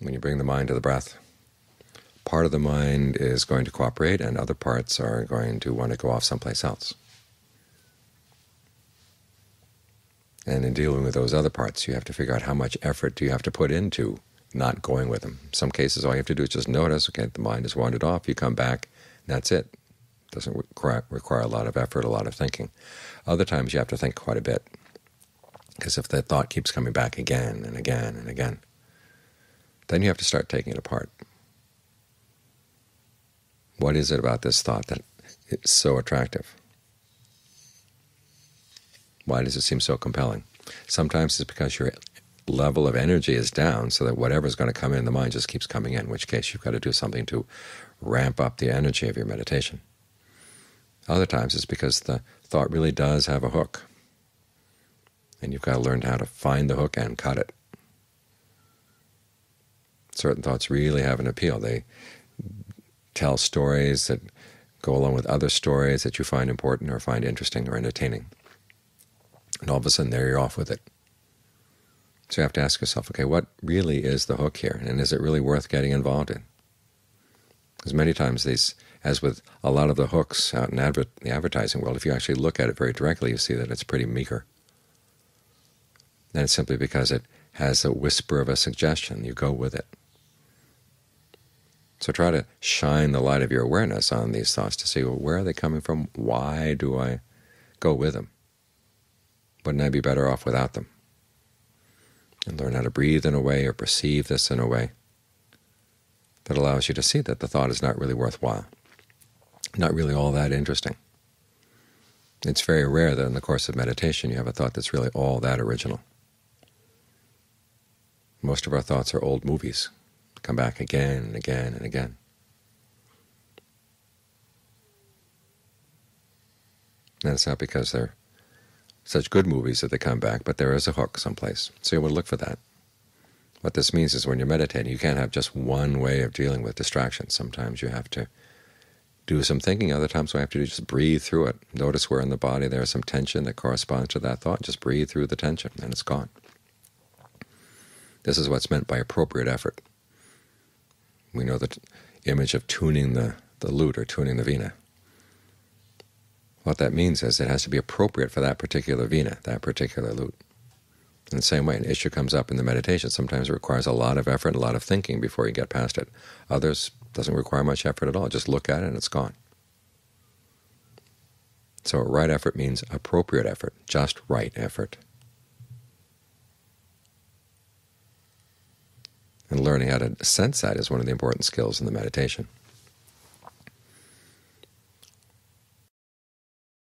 when you bring the mind to the breath, part of the mind is going to cooperate and other parts are going to want to go off someplace else. And in dealing with those other parts, you have to figure out how much effort do you have to put into not going with them. In some cases, all you have to do is just notice, okay, the mind has wandered off, you come back, and that's it. It doesn't require, a lot of effort, a lot of thinking. Other times you have to think quite a bit, because if that thought keeps coming back again and again and again, then you have to start taking it apart. What is it about this thought that is so attractive? Why does it seem so compelling? Sometimes it's because your level of energy is down so that whatever is going to come in the mind just keeps coming in, in which case you've got to do something to ramp up the energy of your meditation. Other times it's because the thought really does have a hook, and you've got to learn how to find the hook and cut it. Certain thoughts really have an appeal. They tell stories that go along with other stories that you find important or find interesting or entertaining and all of a sudden there you're off with it. So you have to ask yourself, okay, what really is the hook here, and is it really worth getting involved in? Because many times these, as with a lot of the hooks out in adver the advertising world, if you actually look at it very directly, you see that it's pretty meager. And it's simply because it has a whisper of a suggestion. You go with it. So try to shine the light of your awareness on these thoughts to see, well, where are they coming from? Why do I go with them? Wouldn't I be better off without them? And learn how to breathe in a way or perceive this in a way that allows you to see that the thought is not really worthwhile, not really all that interesting. It's very rare that in the course of meditation you have a thought that's really all that original. Most of our thoughts are old movies, come back again and again and again. And it's not because they're such good movies that they come back, but there is a hook someplace. So you want to look for that. What this means is when you're meditating, you can't have just one way of dealing with distractions. Sometimes you have to do some thinking. Other times you have to do just breathe through it. Notice where in the body there is some tension that corresponds to that thought. Just breathe through the tension, and it's gone. This is what's meant by appropriate effort. We know the image of tuning the, the lute or tuning the vina. What that means is it has to be appropriate for that particular vina, that particular lute. In the same way, an issue comes up in the meditation. Sometimes it requires a lot of effort, a lot of thinking before you get past it. Others doesn't require much effort at all. Just look at it and it's gone. So right effort means appropriate effort, just right effort. And learning how to sense that is one of the important skills in the meditation.